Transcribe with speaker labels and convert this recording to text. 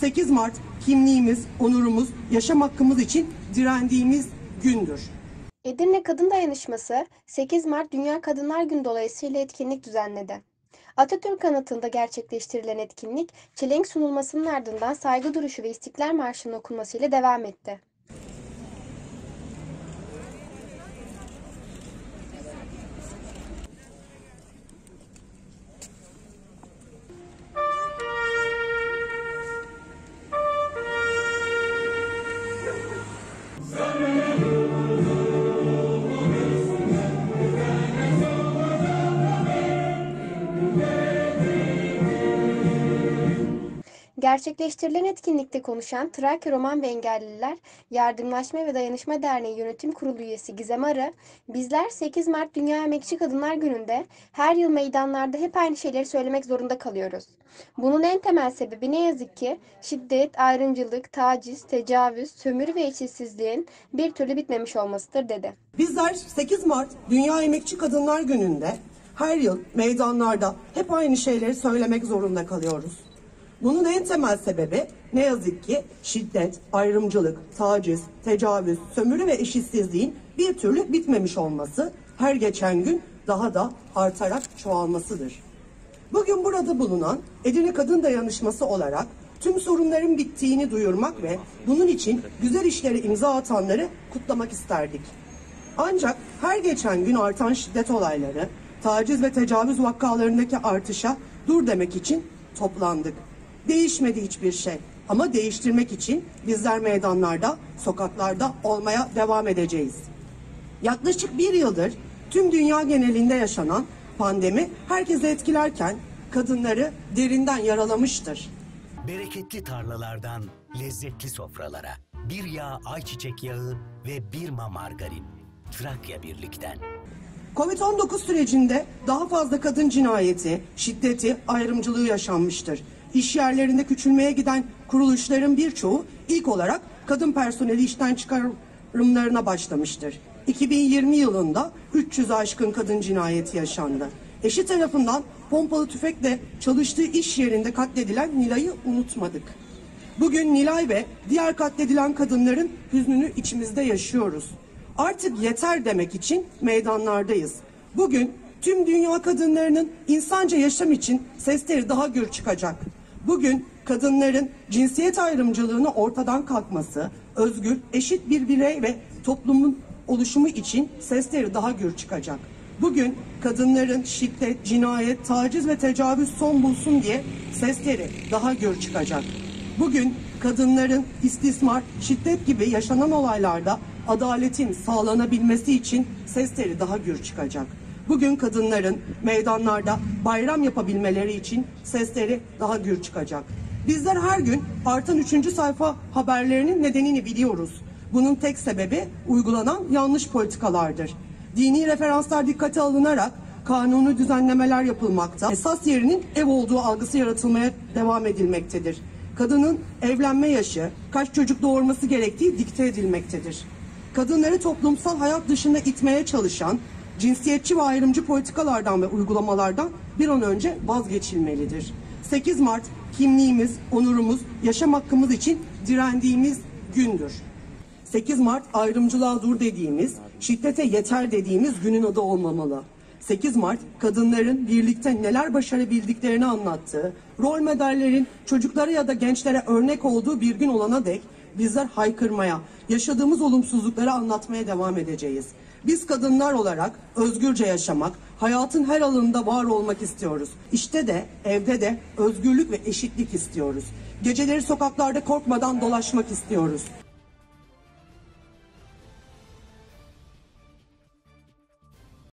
Speaker 1: 8 Mart kimliğimiz, onurumuz, yaşam hakkımız için direndiğimiz gündür.
Speaker 2: Edirne Kadın Dayanışması 8 Mart Dünya Kadınlar Günü dolayısıyla etkinlik düzenledi. Atatürk Anıtı'nda gerçekleştirilen etkinlik, çelenk sunulmasının ardından saygı duruşu ve İstiklal Marşı'nın okunmasıyla devam etti. Gerçekleştirilen etkinlikte konuşan Trakya Roman ve Engelliler Yardımlaşma ve Dayanışma Derneği Yönetim Kurulu üyesi Gizem Arı, bizler 8 Mart Dünya Emekçi Kadınlar Günü'nde her yıl meydanlarda hep aynı şeyleri söylemek zorunda kalıyoruz. Bunun en temel sebebi ne yazık ki şiddet, ayrımcılık, taciz, tecavüz, sömürü ve eşitsizliğin bir türlü bitmemiş olmasıdır dedi.
Speaker 1: Bizler 8 Mart Dünya Emekçi Kadınlar Günü'nde her yıl meydanlarda hep aynı şeyleri söylemek zorunda kalıyoruz. Bunun en temel sebebi ne yazık ki şiddet, ayrımcılık, taciz, tecavüz, sömürü ve eşitsizliğin bir türlü bitmemiş olması, her geçen gün daha da artarak çoğalmasıdır. Bugün burada bulunan Edirne Kadın Dayanışması olarak tüm sorunların bittiğini duyurmak ve bunun için güzel işlere imza atanları kutlamak isterdik. Ancak her geçen gün artan şiddet olayları, taciz ve tecavüz vakalarındaki artışa dur demek için toplandık. Değişmedi hiçbir şey. Ama değiştirmek için bizler meydanlarda, sokaklarda olmaya devam edeceğiz. Yaklaşık bir yıldır tüm dünya genelinde yaşanan pandemi herkese etkilerken kadınları derinden yaralamıştır.
Speaker 3: Bereketli tarlalardan lezzetli sofralara. Bir yağ ayçiçek yağı ve bir ma margarin. Trakya Birlik'ten.
Speaker 1: Covid-19 sürecinde daha fazla kadın cinayeti, şiddeti, ayrımcılığı yaşanmıştır. İş yerlerinde küçülmeye giden kuruluşların birçoğu ilk olarak kadın personeli işten çıkarımlarına başlamıştır. 2020 yılında 300 aşkın kadın cinayeti yaşandı. Eşi tarafından pompalı tüfekle çalıştığı iş yerinde katledilen Nilay'ı unutmadık. Bugün Nilay ve diğer katledilen kadınların hüznünü içimizde yaşıyoruz. Artık yeter demek için meydanlardayız. Bugün tüm dünya kadınlarının insanca yaşam için sesleri daha gür çıkacak. Bugün kadınların cinsiyet ayrımcılığını ortadan kalkması, özgür, eşit bir birey ve toplumun oluşumu için sesleri daha gür çıkacak. Bugün kadınların şiddet, cinayet, taciz ve tecavüz son bulsun diye sesleri daha gür çıkacak. Bugün kadınların istismar, şiddet gibi yaşanan olaylarda adaletin sağlanabilmesi için sesleri daha gür çıkacak. Bugün kadınların meydanlarda bayram yapabilmeleri için sesleri daha gür çıkacak. Bizler her gün artan üçüncü sayfa haberlerinin nedenini biliyoruz. Bunun tek sebebi uygulanan yanlış politikalardır. Dini referanslar dikkate alınarak kanuni düzenlemeler yapılmakta. Esas yerinin ev olduğu algısı yaratılmaya devam edilmektedir. Kadının evlenme yaşı, kaç çocuk doğurması gerektiği dikte edilmektedir. Kadınları toplumsal hayat dışında itmeye çalışan cinsiyetçi ve ayrımcı politikalardan ve uygulamalardan bir an önce vazgeçilmelidir. 8 Mart kimliğimiz, onurumuz, yaşam hakkımız için direndiğimiz gündür. 8 Mart ayrımcılığa dur dediğimiz, şiddete yeter dediğimiz günün adı olmamalı. 8 Mart kadınların birlikte neler başarabildiklerini anlattığı, rol modellerin çocuklara ya da gençlere örnek olduğu bir gün olana dek bizler haykırmaya, yaşadığımız olumsuzlukları anlatmaya devam edeceğiz. Biz kadınlar olarak özgürce yaşamak, hayatın her alanında var olmak istiyoruz. İşte de, evde de özgürlük ve eşitlik istiyoruz. Geceleri sokaklarda korkmadan dolaşmak istiyoruz.